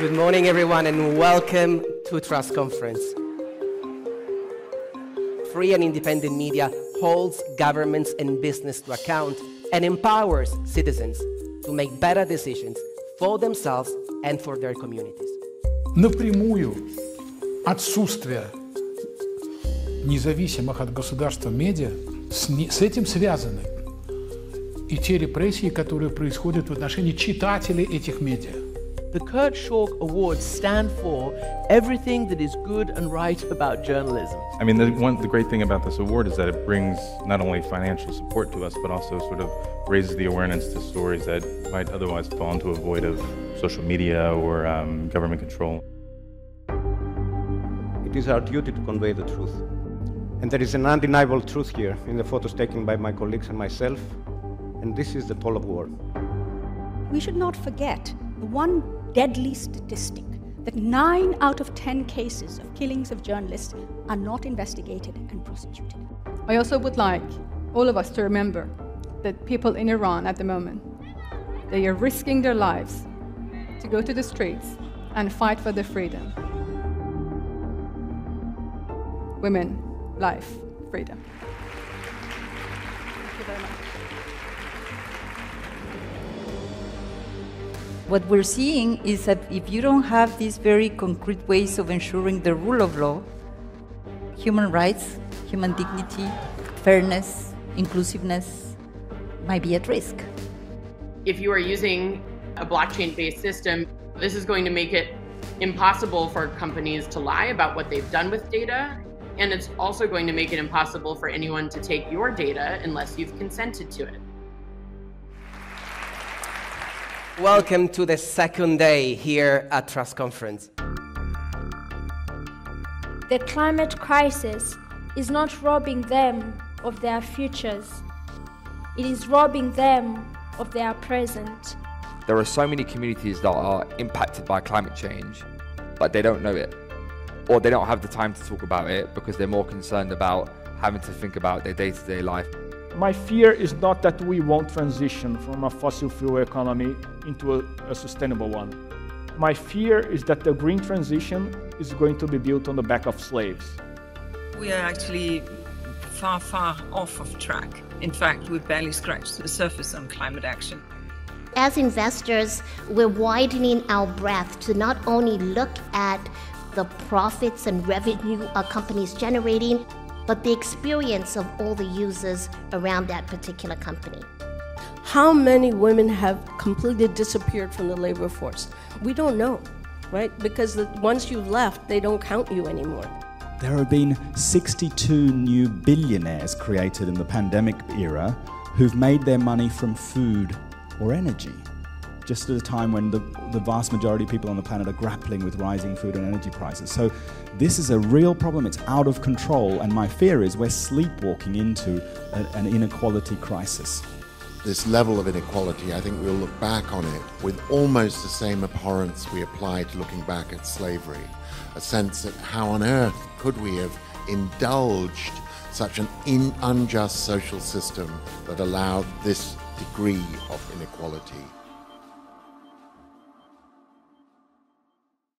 Good morning, everyone, and welcome to Trust Conference. Free and independent media holds governments and business to account and empowers citizens to make better decisions for themselves and for their communities. Напрямую отсутствие независимых от государства медиа с, не, с этим связаны и те репрессии, которые происходят в отношении читателей этих медиа. The Kurt Schork Awards stand for everything that is good and right about journalism. I mean, the, one, the great thing about this award is that it brings not only financial support to us, but also sort of raises the awareness to stories that might otherwise fall into a void of social media or um, government control. It is our duty to convey the truth. And there is an undeniable truth here in the photos taken by my colleagues and myself, and this is the toll of war. We should not forget the one deadly statistic that nine out of ten cases of killings of journalists are not investigated and prosecuted. I also would like all of us to remember that people in Iran at the moment, they are risking their lives to go to the streets and fight for their freedom. Women, life, freedom. Thank you very much. What we're seeing is that if you don't have these very concrete ways of ensuring the rule of law, human rights, human dignity, fairness, inclusiveness might be at risk. If you are using a blockchain based system, this is going to make it impossible for companies to lie about what they've done with data. And it's also going to make it impossible for anyone to take your data unless you've consented to it. Welcome to the second day here at Trust Conference. The climate crisis is not robbing them of their futures, it is robbing them of their present. There are so many communities that are impacted by climate change, but they don't know it. Or they don't have the time to talk about it because they're more concerned about having to think about their day to day life. My fear is not that we won't transition from a fossil fuel economy into a, a, sustainable one. My fear is that the green transition is going to be built on the back of slaves. We are actually far, far off of track. In fact, we've barely scratched the surface on climate action. As investors, we're widening our breadth to not only look at the profits and revenue a company's generating, but the experience of all the users around that particular company. How many women have completely disappeared from the labor force? We don't know, right? Because the, once you've left, they don't count you anymore. There have been 62 new billionaires created in the pandemic era who've made their money from food or energy just at a time when the, the vast majority of people on the planet are grappling with rising food and energy prices. So this is a real problem. It's out of control, and my fear is we're sleepwalking into a, an inequality crisis. This level of inequality, I think we'll look back on it with almost the same abhorrence we apply to looking back at slavery. A sense that how on earth could we have indulged such an in unjust social system that allowed this degree of inequality